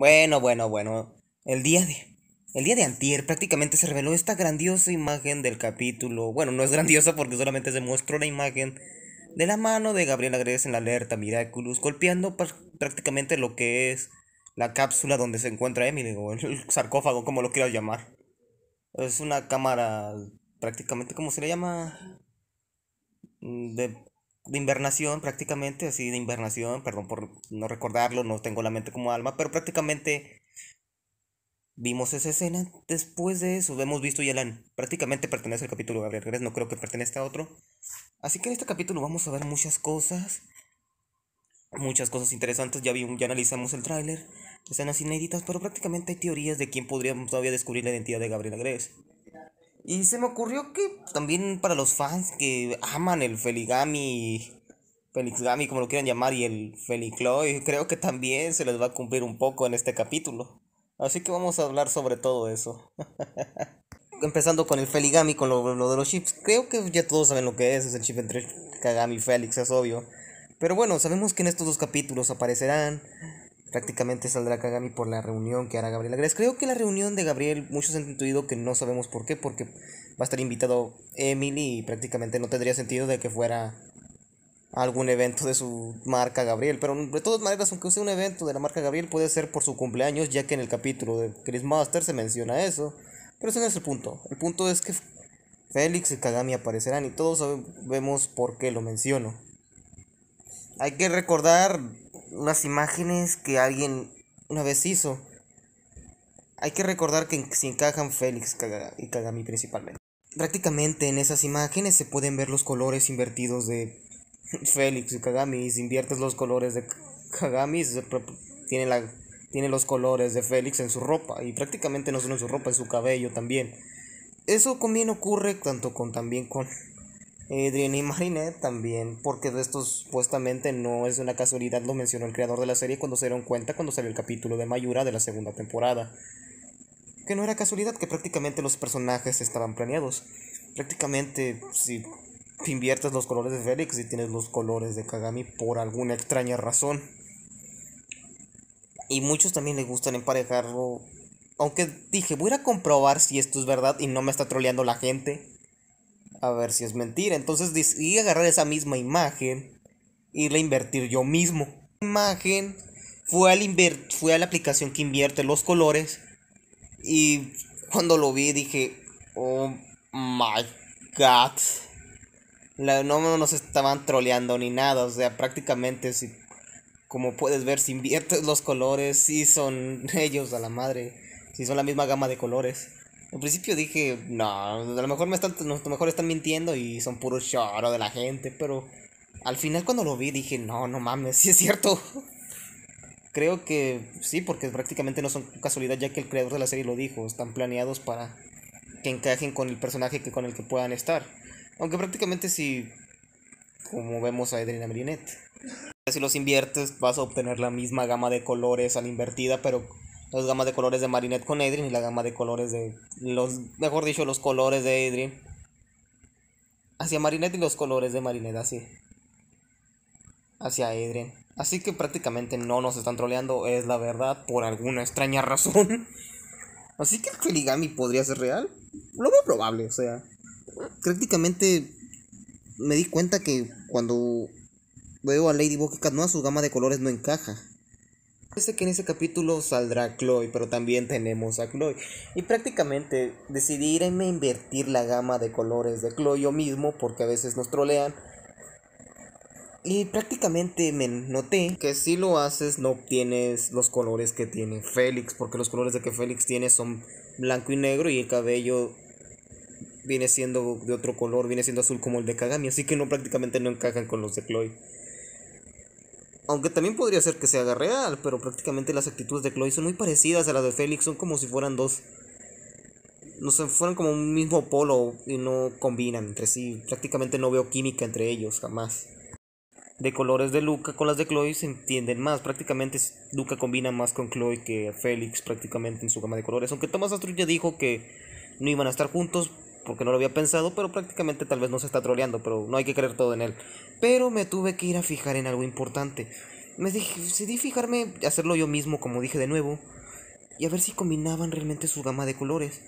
Bueno, bueno, bueno. El día de. El día de antier prácticamente se reveló esta grandiosa imagen del capítulo. Bueno, no es grandiosa porque solamente se mostró la imagen de la mano de Gabriel Agres en la alerta Miraculous, golpeando prácticamente lo que es la cápsula donde se encuentra Emily, o el sarcófago, como lo quieras llamar. Es una cámara prácticamente, ¿cómo se le llama? Mm, de, de invernación, prácticamente, así de invernación, perdón por no recordarlo, no tengo la mente como alma, pero prácticamente vimos esa escena. Después de eso, hemos visto ya la. Prácticamente pertenece al capítulo de Gabriel no creo que pertenezca a otro. Así que en este capítulo vamos a ver muchas cosas. Muchas cosas interesantes. Ya, vi, ya analizamos el tráiler. Escenas inéditas, pero prácticamente hay teorías de quién podría todavía descubrir la identidad de Gabriel Agres. Y se me ocurrió que también para los fans que aman el Feligami, Felixgami, como lo quieran llamar, y el Felicloy, creo que también se les va a cumplir un poco en este capítulo. Así que vamos a hablar sobre todo eso. empezando con el Feligami, con lo, de los chips. Creo que ya todos saben lo que es, es el chip entre Kagami y Félix, es obvio. Pero bueno, sabemos que en estos dos capítulos aparecerán. Prácticamente saldrá Kagami por la reunión que hará Gabriel Agres. Creo que la reunión de Gabriel, muchos han intuido que no sabemos por qué, porque va a estar invitado Emily y prácticamente no tendría sentido de que fuera algún evento de su marca Gabriel. Pero de todas maneras, aunque sea un evento de la marca Gabriel, puede ser por su cumpleaños, ya que en el capítulo de Chris Master se menciona eso. Pero ese no es el punto. El punto es que Félix y Kagami aparecerán y todos sabemos por qué lo menciono. Hay que recordar unas imágenes que alguien una vez hizo. Hay que recordar que si encajan Félix y Kagami principalmente. Prácticamente en esas imágenes se pueden ver los colores invertidos de Félix y Kagami. Y si inviertes los colores de Kagami, tiene la tiene los colores de Félix en su ropa y prácticamente no solo en su ropa, en su cabello también. Eso también ocurre tanto con también con Adrian y Marinette también, porque de esto supuestamente no es una casualidad, lo mencionó el creador de la serie cuando se dieron cuenta cuando salió el capítulo de Mayura de la segunda temporada. Que no era casualidad, que prácticamente los personajes estaban planeados. Prácticamente si inviertes los colores de Félix y tienes los colores de Kagami por alguna extraña razón. Y muchos también les gustan emparejarlo. Aunque dije, voy a comprobar si esto es verdad y no me está troleando la gente. A ver si es mentira. Entonces decidí agarrar esa misma imagen y la invertir yo mismo. La imagen fue, al fue a la aplicación que invierte los colores. Y cuando lo vi dije, oh my god. no nos estaban troleando ni nada. O sea, prácticamente si como puedes ver, si inviertes los colores, sí son ellos a la madre. Si son la misma gama de colores. Al principio dije, no, a lo mejor me están, a lo mejor están mintiendo y son puro choro de la gente, pero al final cuando lo vi dije, no, no mames, sí es cierto. Creo que sí, porque prácticamente no son casualidad, ya que el creador de la serie lo dijo, están planeados para que encajen con el personaje que con el que puedan estar. Aunque prácticamente sí, como vemos a Adriana Marinette si los inviertes vas a obtener la misma gama de colores a la invertida, pero las gamas de colores de Marinette con Adrien y la gama de colores de los, mejor dicho, los colores de Adrien hacia Marinette y los colores de Marinette así hacia Adrien. Así que prácticamente no nos están troleando, es la verdad, por alguna extraña razón. Así que el Feligami podría ser real. Lo veo probable, o sea. Prácticamente me di cuenta que cuando veo a Ladybug que no, su gama de colores no encaja. Parece que en ese capítulo saldrá Chloe, pero también tenemos a Chloe. Y prácticamente decidí irme a invertir la gama de colores de Chloe yo mismo, porque a veces nos trolean. Y prácticamente me noté que si lo haces no obtienes los colores que tiene Félix, porque los colores de que Félix tiene son blanco y negro y el cabello viene siendo de otro color, viene siendo azul como el de Kagami, así que no prácticamente no encajan con los de Chloe. Aunque también podría ser que se haga real, pero prácticamente las actitudes de Chloe son muy parecidas a las de Félix, son como si fueran dos. No sé, fueran como un mismo polo y no combinan entre sí. Prácticamente no veo química entre ellos, jamás. De colores de Luca con las de Chloe se entienden más. Prácticamente Luca combina más con Chloe que Félix prácticamente en su gama de colores. Aunque Thomas Astro ya dijo que no iban a estar juntos, porque no lo había pensado, pero prácticamente tal vez no se está troleando, pero no hay que creer todo en él. Pero me tuve que ir a fijar en algo importante. me decidí fijarme, hacerlo yo mismo, como dije de nuevo, y a ver si combinaban realmente su gama de colores.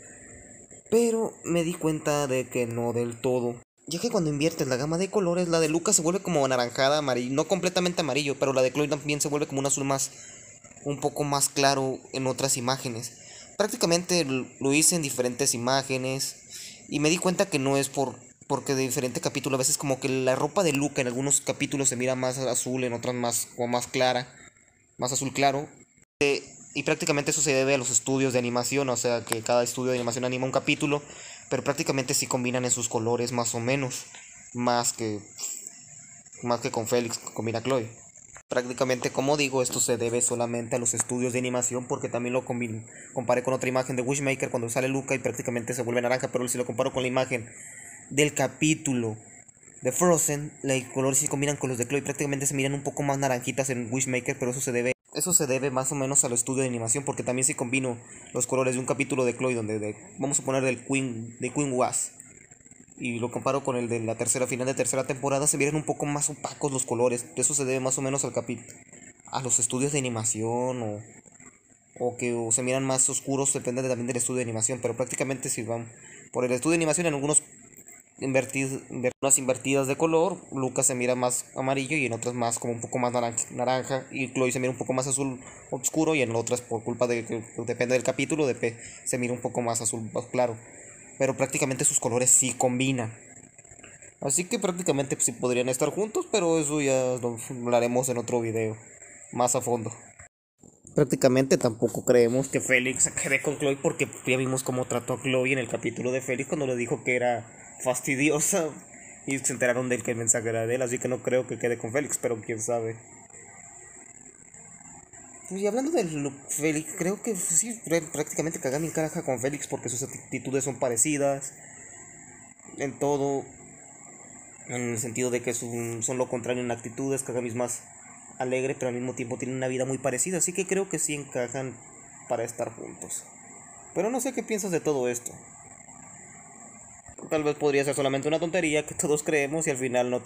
Pero me di cuenta de que no del todo. Ya que cuando inviertes la gama de colores, la de Lucas se vuelve como anaranjada, amarillo, no completamente amarillo, pero la de Chloe también se vuelve como un azul más, un poco más claro en otras imágenes. Prácticamente lo hice en diferentes imágenes y me di cuenta que no es por porque de diferente capítulo a veces como que la ropa de Luca en algunos capítulos se mira más azul, en otras más o más clara, más azul claro. Eh, y prácticamente eso se debe a los estudios de animación, o sea que cada estudio de animación anima un capítulo, pero prácticamente sí combinan en sus colores más o menos, más que más que con Félix, combina Chloe. Prácticamente, como digo, esto se debe solamente a los estudios de animación porque también lo comparé con otra imagen de Wishmaker cuando sale Luca y prácticamente se vuelve naranja, pero si lo comparo con la imagen del capítulo de Frozen, los colores sí combinan con los de Chloe, prácticamente se miran un poco más naranjitas en Wishmaker, pero eso se debe eso se debe más o menos al estudio de animación porque también si combino los colores de un capítulo de Chloe donde vamos a poner del Queen de Queen Was y lo comparo con el de la tercera final de tercera temporada se miran un poco más opacos los colores, eso se debe más o menos al capítulo a los estudios de animación o o que se miran más oscuros depende también del estudio de animación, pero prácticamente si van por el estudio de animación en algunos invertidas de color, Lucas se mira más amarillo y en otras más como un poco más naranja, y Chloe se mira un poco más azul oscuro y en otras por culpa de que depende del capítulo de se mira un poco más azul claro. Pero prácticamente sus colores sí combinan. Así que prácticamente sí podrían estar juntos, pero eso ya lo hablaremos en otro video más a fondo. Prácticamente tampoco creemos que Félix se quede con Chloe porque ya vimos cómo trató a Chloe en el capítulo de Félix cuando le dijo que era fastidiosa y se enteraron de que el mensaje era de él, así que no creo que quede con Félix, pero quién sabe. Y hablando de Félix, creo que sí, prácticamente Kagami encaja con Félix porque sus actitudes son parecidas en todo. En el sentido de que son, son lo contrario en actitudes, Kagami es más alegre, pero al mismo tiempo tiene una vida muy parecida, así que creo que sí encajan para estar juntos. Pero no sé qué piensas de todo esto tal vez podría ser solamente una tontería que todos creemos y al final no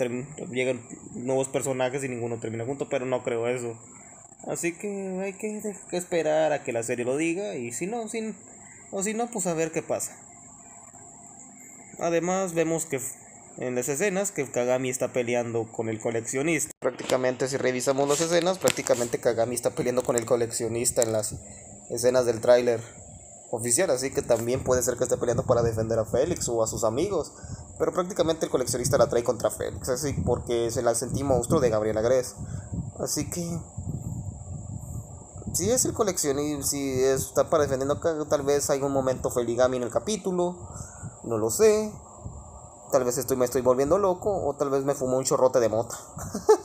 llegan nuevos personajes y ninguno termina junto, pero no creo eso. Así que hay que, esperar a que la serie lo diga y si no, sin, o si no, pues a ver qué pasa. Además vemos que en las escenas que Kagami está peleando con el coleccionista. Prácticamente si revisamos las escenas, prácticamente Kagami está peleando con el coleccionista en las escenas del tráiler oficial, así que también puede ser que esté peleando para defender a Félix o a sus amigos. Pero prácticamente el coleccionista la trae contra Félix, así porque se la sentí monstruo de Gabriela Gres. Así que si es el coleccionista, si está para defendiendo tal vez hay un momento Feligami en el capítulo, no lo sé. Tal vez estoy, me estoy volviendo loco o tal vez me fumó un chorrote de mota.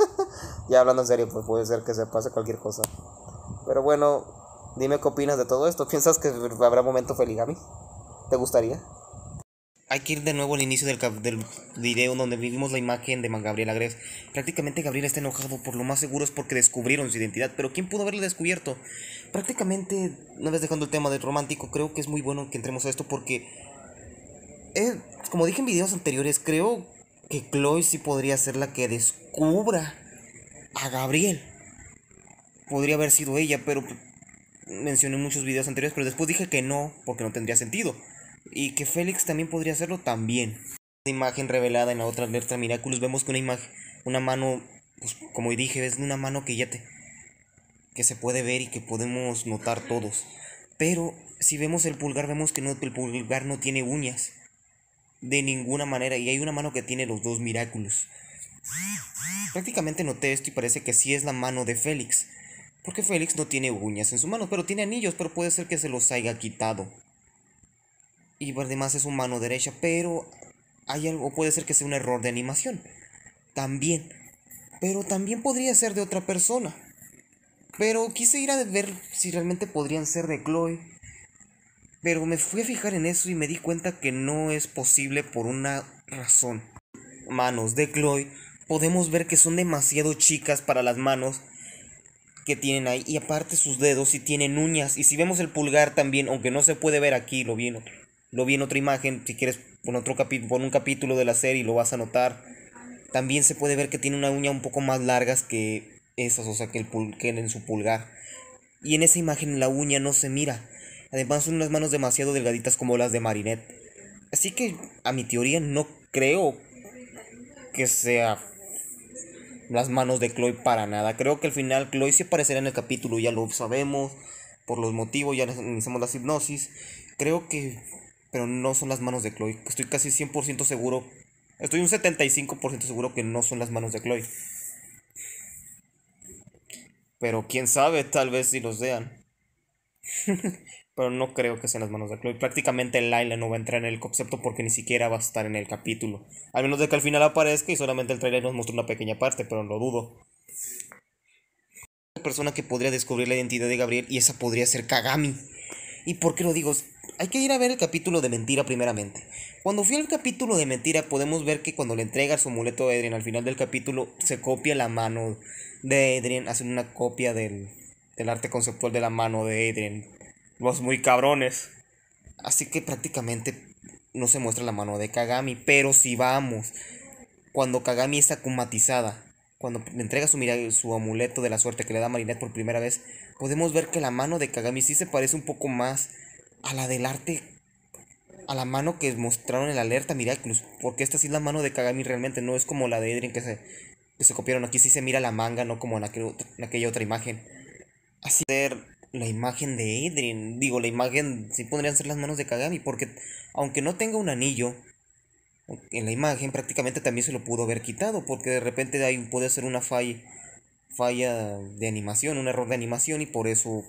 ya hablando en serio, pues puede ser que se pase cualquier cosa. Pero bueno, Dime qué opinas de todo esto. ¿Piensas que habrá momento Feligami? ¿Te gustaría? Hay que ir de nuevo al inicio del, video donde vivimos la imagen de Gabriel Agres. Prácticamente Gabriel está enojado, por lo más seguro es porque descubrieron su identidad. Pero ¿quién pudo haberle descubierto? Prácticamente, una vez dejando el tema del romántico, creo que es muy bueno que entremos a esto porque... Eh, como dije en videos anteriores, creo que Chloe sí podría ser la que descubra a Gabriel. Podría haber sido ella, pero mencioné en muchos videos anteriores, pero después dije que no, porque no tendría sentido. Y que Félix también podría hacerlo también. Una imagen revelada en la otra alerta Miraculous, vemos que una imagen, una mano, pues como dije, es una mano que ya te, que se puede ver y que podemos notar todos. Pero si vemos el pulgar, vemos que no, el pulgar no tiene uñas. De ninguna manera. Y hay una mano que tiene los dos Miraculous. Prácticamente noté esto y parece que sí es la mano de Félix. Porque Félix no tiene uñas en su mano, pero tiene anillos, pero puede ser que se los haya quitado. Y además es su mano derecha, pero hay algo, puede ser que sea un error de animación. También. Pero también podría ser de otra persona. Pero quise ir a ver si realmente podrían ser de Chloe. Pero me fui a fijar en eso y me di cuenta que no es posible por una razón. Manos de Chloe. Podemos ver que son demasiado chicas para las manos que tienen ahí. Y aparte sus dedos si tienen uñas. Y si vemos el pulgar también, aunque no se puede ver aquí, lo vi en, lo vi en otra imagen. Si quieres pon, otro un capítulo de la serie y lo vas a notar. También se puede ver que tiene una uña un poco más largas que esas, o sea, que, el pul que en su pulgar. Y en esa imagen la uña no se mira. Además son unas manos demasiado delgaditas como las de Marinette. Así que a mi teoría no creo que sea las manos de Chloe para nada. Creo que al final Chloe sí aparecerá en el capítulo, ya lo sabemos, por los motivos, ya iniciamos la hipnosis. Creo que... Pero no son las manos de Chloe. Estoy casi 100% seguro. Estoy un 75% seguro que no son las manos de Chloe. Pero quién sabe, tal vez si los sean. pero no creo que sean las manos de Chloe. Prácticamente Laila no va a entrar en el concepto porque ni siquiera va a estar en el capítulo. Al menos de que al final aparezca y solamente el trailer nos muestre una pequeña parte, pero lo dudo. La persona que podría descubrir la identidad de Gabriel y esa podría ser Kagami. ¿Y por qué lo digo? Hay que ir a ver el capítulo de mentira primeramente. Cuando fui al capítulo de mentira podemos ver que cuando le entrega su amuleto a Adrian al final del capítulo se copia la mano de Adrian, hacen una copia del, del arte conceptual de la mano de Adrian los muy cabrones. Así que prácticamente no se muestra la mano de Kagami. Pero si vamos, cuando Kagami está acumatizada, cuando le entrega su, su amuleto de la suerte que le da Marinette por primera vez, podemos ver que la mano de Kagami sí se parece un poco más a la del arte. A la mano que mostraron en la alerta Miraculous. Porque esta sí es la mano de Kagami realmente, no es como la de Edrin que se, que se copiaron. Aquí sí se mira la manga, no como en, aquella otra imagen. Así la imagen de Edrin. Digo, la imagen sí podrían ser las manos de Kagami, porque aunque no tenga un anillo en la imagen, prácticamente también se lo pudo haber quitado, porque de repente ahí puede ser una falla, falla de animación, un error de animación, y por eso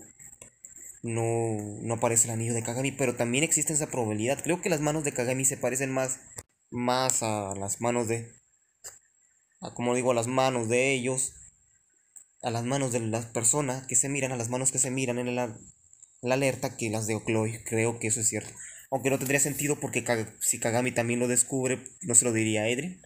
no, no aparece el anillo de Kagami. Pero también existe esa probabilidad. Creo que las manos de Kagami se parecen más, más a las manos de. A, como digo, a las manos de ellos a las manos de las personas que se miran, a las manos que se miran en la, alerta que las de Chloe. Creo que eso es cierto. Aunque no tendría sentido porque si Kagami también lo descubre, no se lo diría a Edrin.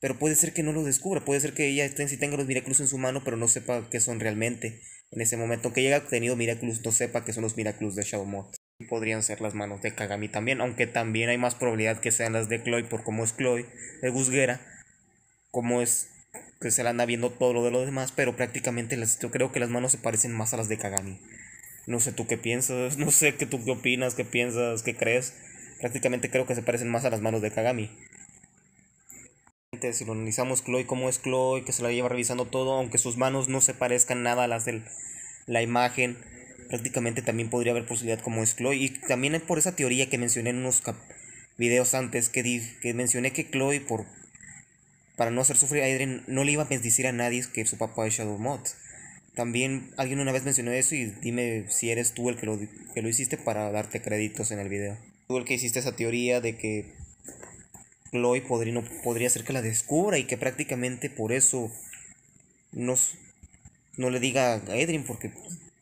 Pero puede ser que no lo descubra, puede ser que ella tenga los Miraculous en su mano, pero no sepa qué son realmente en ese momento. Aunque haya tenido Miraculous, no sepa que son los Miraculous de Shadow Mod. Podrían ser las manos de Kagami también, aunque también hay más probabilidad que sean las de Chloe por cómo es Chloe, de Gusguera, como es que se la anda viendo todo lo de los demás, pero prácticamente las, yo creo que las manos se parecen más a las de Kagami. No sé tú qué piensas, no sé qué tú qué opinas, qué piensas, qué crees. Prácticamente creo que se parecen más a las manos de Kagami. Si lo analizamos Chloe, cómo es Chloe, que se la lleva revisando todo, aunque sus manos no se parezcan nada a las de la imagen, prácticamente también podría haber posibilidad como es Chloe. Y también por esa teoría que mencioné en unos videos antes, que, que mencioné que Chloe, por para no hacer sufrir a Adrien, no le iba a decir a nadie que su papá es Shadow Mod. También alguien una vez mencionó eso y dime si eres tú el que lo, que lo hiciste para darte créditos en el video. Tú el que hiciste esa teoría de que Chloe podría, ser que la descubra y que prácticamente por eso no le diga a Edrin porque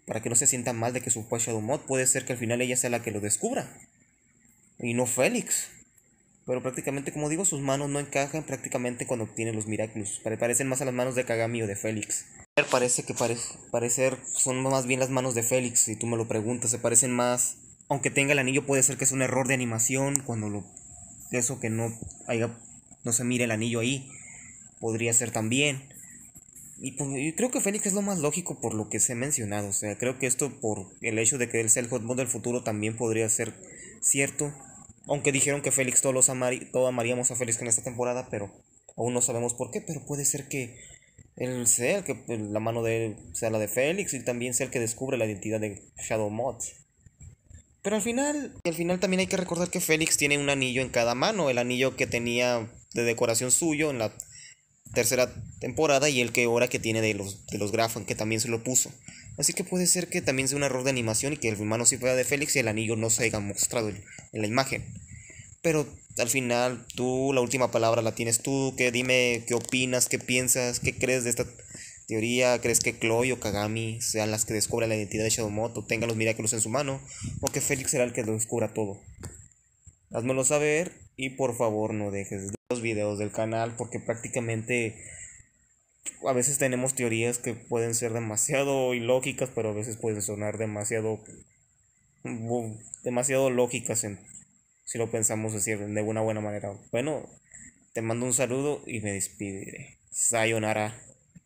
para que no se sienta mal de que su Shadow Mod puede ser que al final ella sea la que lo descubra y no Félix. Pero prácticamente, como digo, sus manos no encajan prácticamente cuando tiene los Miraculous. Parecen más a las manos de Kagami o de Félix. Parece que parece, parecer son más bien las manos de Félix, si tú me lo preguntas. Se parecen más. Aunque tenga el anillo, puede ser que es un error de animación. Cuando lo. Eso que no haya. No se mire el anillo ahí. Podría ser también. Y pues, creo que Félix es lo más lógico por lo que se ha mencionado. O sea, creo que esto por el hecho de que él sea el hot mod del futuro también podría ser cierto. Aunque dijeron que Félix todos los todos amaríamos a Félix en esta temporada, pero aún no sabemos por qué. Pero puede ser que él sea el que la mano de él sea la de Félix y también sea el que descubre la identidad de Shadow Mods. Pero al final, al final también hay que recordar que Félix tiene un anillo en cada mano, el anillo que tenía de decoración suyo en la tercera temporada y el que ahora que tiene de los de los Grafan que también se lo puso. Así que puede ser que también sea un error de animación y que el mano sí fuera de Félix y el anillo no se haya mostrado en, la imagen. Pero al final, tú, la última palabra la tienes tú. Que dime qué opinas, qué piensas, qué crees de esta teoría. ¿Crees que Chloe o Kagami sean las que descubran la identidad de Shadow o tengan los Miraculous en su mano? ¿O que Félix será el que lo descubra todo? Házmelo saber y por favor no dejes los videos del canal porque prácticamente a veces tenemos teorías que pueden ser demasiado ilógicas, pero a veces pueden sonar demasiado demasiado lógicas en, si lo pensamos decir de una buena manera. Bueno, te mando un saludo y me despidiré. Sayonara.